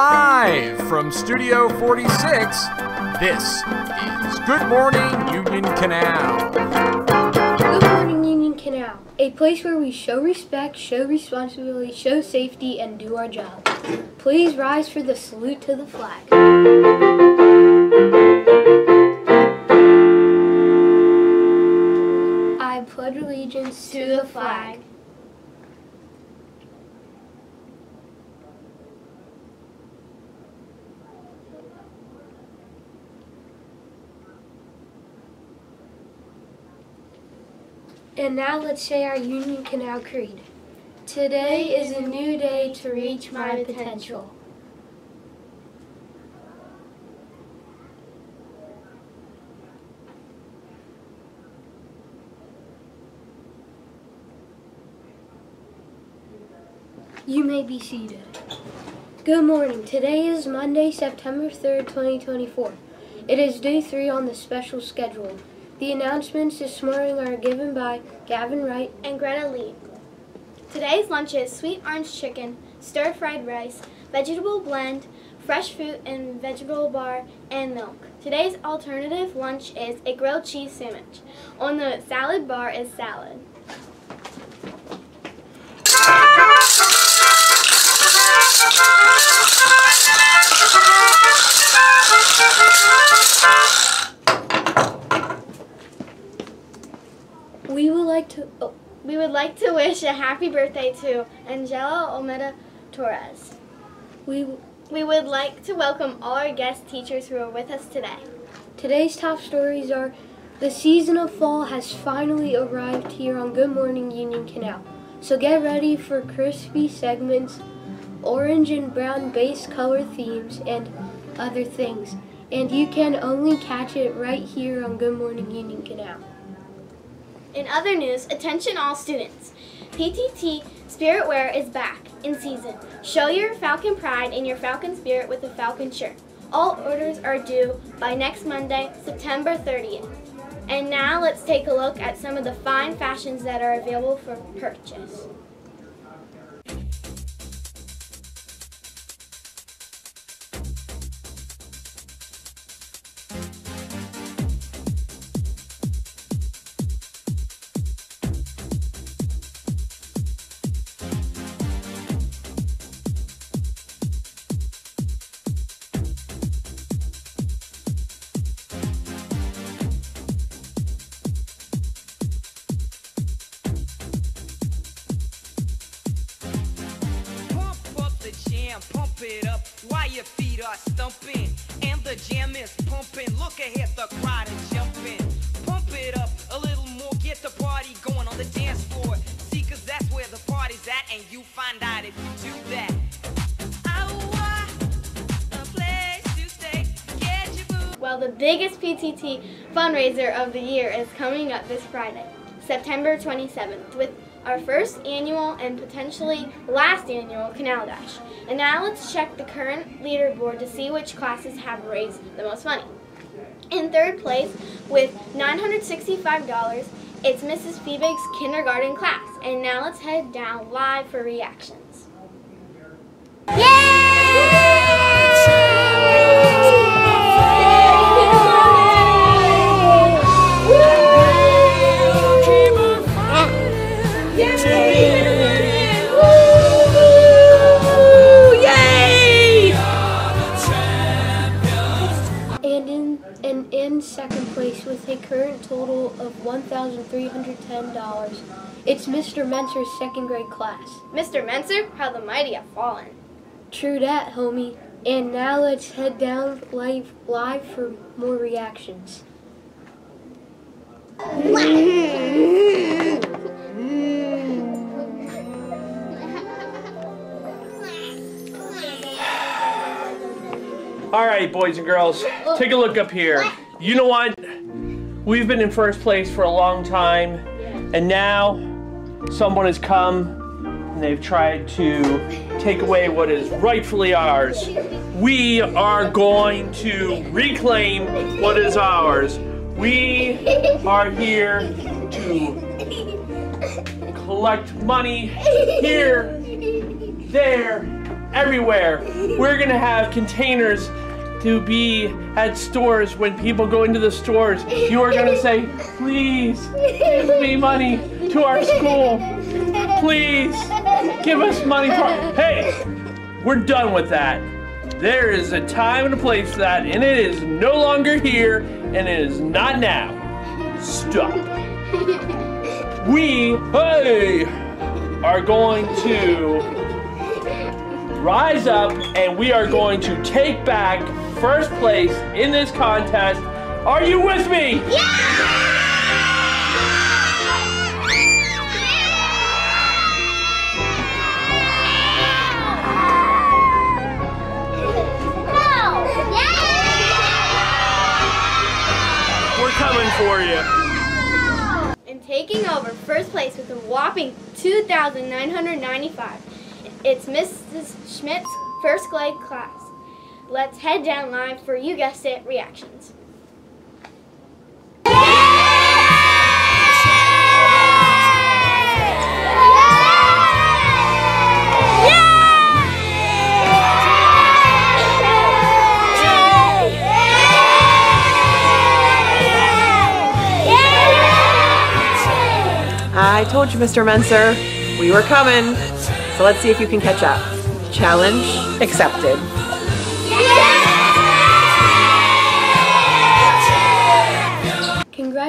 Live from Studio 46, this is Good Morning Union Canal. Good morning, Union Canal, a place where we show respect, show responsibility, show safety, and do our job. Please rise for the salute to the flag. And now let's say our Union Canal Creed. Today is a new day to reach my potential. You may be seated. Good morning. Today is Monday, September 3rd, 2024. It is day three on the special schedule. The announcements this morning are given by Gavin Wright and Greta Lee. Today's lunch is sweet orange chicken, stir-fried rice, vegetable blend, fresh fruit and vegetable bar, and milk. Today's alternative lunch is a grilled cheese sandwich. On the salad bar is salad. Like to wish a happy birthday to Angela Olmeda Torres. We we would like to welcome all our guest teachers who are with us today. Today's top stories are the season of fall has finally arrived here on Good Morning Union Canal. So get ready for crispy segments, orange and brown base color themes, and other things. And you can only catch it right here on Good Morning Union Canal. In other news, attention all students. PTT Spirit Wear is back in season. Show your Falcon pride and your Falcon spirit with a Falcon shirt. All orders are due by next Monday, September 30th. And now let's take a look at some of the fine fashions that are available for purchase. It up while your feet are stumping. And the jam is pumping. Look ahead, the crowd is jumping. Pump it up a little more, get the party going on the dance floor. See, cause that's where the party's at, and you find out if you do that. Well, the biggest PTT fundraiser of the year is coming up this Friday, September 27th, with our first annual and potentially last annual Canal Dash. And now let's check the current leaderboard to see which classes have raised the most money. In third place, with $965, it's Mrs. Feebig's kindergarten class. And now let's head down live for reactions. Current total of $1,310. It's Mr. Menser's second grade class. Mr. Menser, how the mighty have fallen. True that, homie. And now let's head down live, live for more reactions. All right, boys and girls, take a look up here. You know what? We've been in first place for a long time, and now someone has come and they've tried to take away what is rightfully ours. We are going to reclaim what is ours. We are here to collect money here, there, everywhere. We're gonna have containers to be at stores when people go into the stores. You are gonna say, please give me money to our school. Please give us money for. Hey, we're done with that. There is a time and a place for that, and it is no longer here, and it is not now. Stop. We, hey, are going to rise up and we are going to take back first place in this contest. Are you with me? We're coming for you. And taking over first place with a whopping 2,995. It's Mrs. Schmidt's first grade class. Let's head down live for, you guessed it, reactions. I told you, Mr. Menser, we were coming. So let's see if you can catch up. Challenge accepted.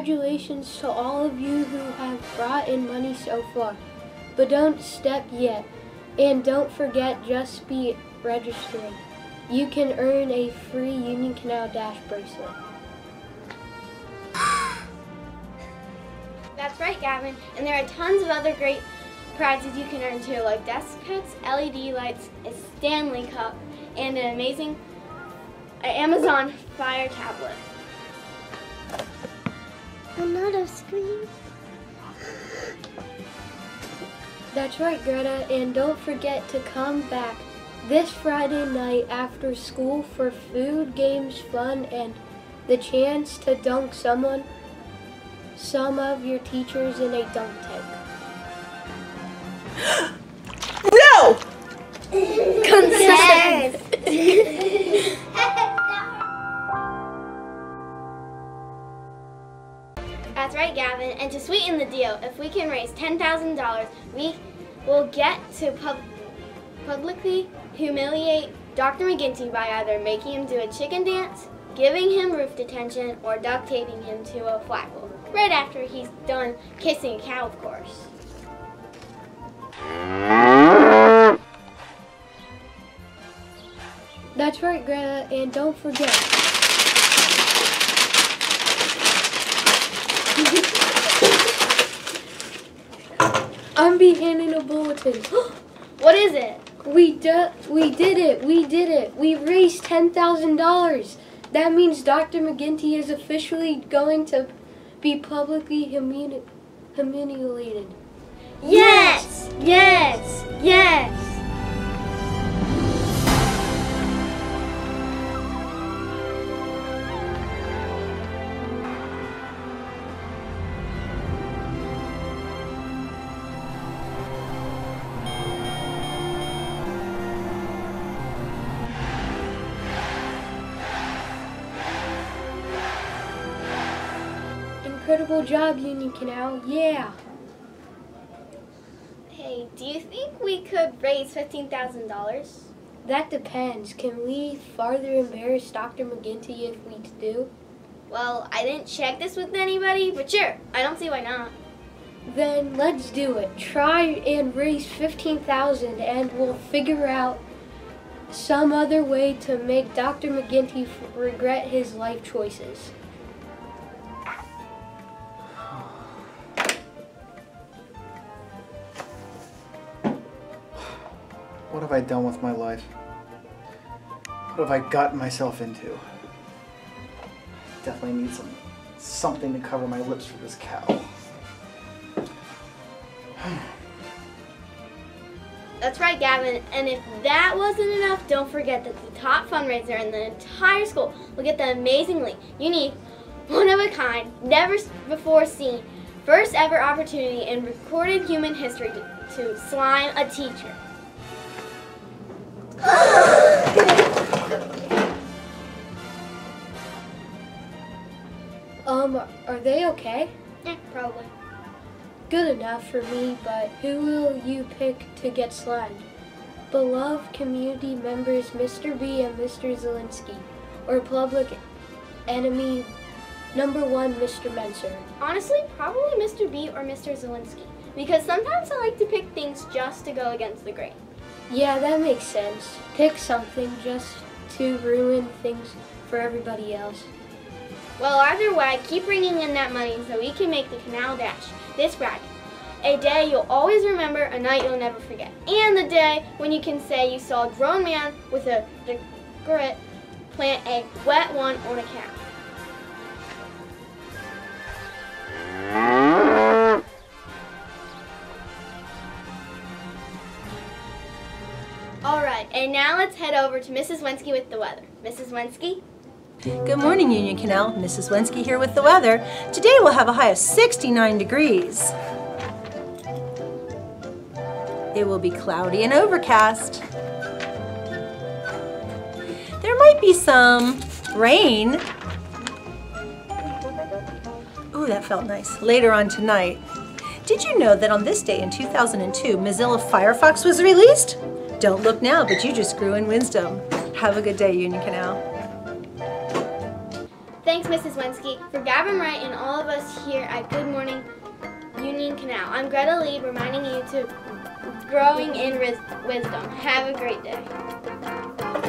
Congratulations to all of you who have brought in money so far. But don't step yet. And don't forget just be registering. You can earn a free Union Canal Dash bracelet. That's right, Gavin. And there are tons of other great prizes you can earn too, like desk pets, LED lights, a Stanley Cup, and an amazing Amazon Fire tablet. Another screen. That's right, Greta, and don't forget to come back this Friday night after school for food, games, fun, and the chance to dunk someone, some of your teachers in a dunk tank. right, Gavin. And to sweeten the deal, if we can raise $10,000, we will get to pub- publicly humiliate Dr. McGinty by either making him do a chicken dance, giving him roof detention, or duct taping him to a flagpole. Right after he's done kissing a cow, of course. That's right, Greta, and don't forget. I'm beginning a bulletin. What is it? we do- we did it. We did it. We raised ten thousand dollars. That means Dr. McGinty is officially going to be publicly humili- humiliated. Yes! Yes! Yes! Incredible job, Union Canal. Yeah. Hey, do you think we could raise $15,000? That depends. Can we farther embarrass Dr. McGinty if we do? Well, I didn't check this with anybody, but sure, I don't see why not. Then let's do it. Try and raise 15,000 and we'll figure out some other way to make Dr. McGinty regret his life choices. What have I done with my life? What have I gotten myself into? Definitely need some something to cover my lips for this cow. That's right, Gavin. And if that wasn't enough, don't forget that the top fundraiser in the entire school will get the amazingly unique, one of a kind, never before seen, first ever opportunity in recorded human history to, to slime a teacher. Are, are they okay? Yeah, probably. Good enough for me, but who will you pick to get slimed? Beloved community members Mr. B and Mr. Zelinsky, or public enemy number one, Mr. Menser? Honestly, probably Mr. B or Mr. Zelensky. Because sometimes I like to pick things just to go against the grain. Yeah, that makes sense. Pick something just to ruin things for everybody else. Well, either way, keep bringing in that money so we can make the Canal Dash this Friday. A day you'll always remember, a night you'll never forget. And the day when you can say you saw a grown man with a grit plant a wet one on a cow. All right, and now let's head over to Mrs. Wensky with the weather. Mrs. Wensky? Good morning, Union Canal. Mrs. Wensky here with the weather. Today we'll have a high of 69 degrees. It will be cloudy and overcast. There might be some rain. Ooh, that felt nice. Later on tonight. Did you know that on this day in 2002, Mozilla Firefox was released? Don't look now, but you just grew in wisdom. Have a good day, Union Canal. Thanks, Mrs. Wensky. For Gavin Wright and all of us here at Good Morning Union Canal, I'm Greta Lee reminding you to growing in wisdom. Have a great day.